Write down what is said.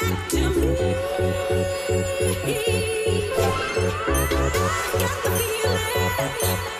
Got the feeling